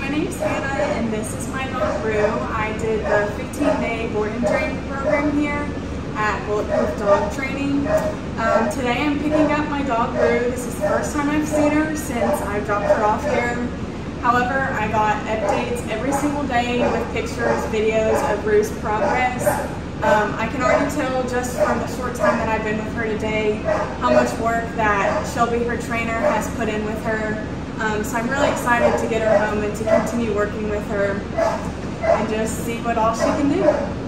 my name is Hannah, and this is my dog Rue. I did the 15-day board and train program here at Bulletproof Dog Training. Um, today I'm picking up my dog Rue. This is the first time I've seen her since I dropped her off here. However, I got updates every single day with pictures, videos of Rue's progress. Um, I can already tell just from the short time that I've been with her today how much work that Shelby, her trainer, has put in with her. Um, so I'm really excited to get her home and to continue working with her and just see what all she can do.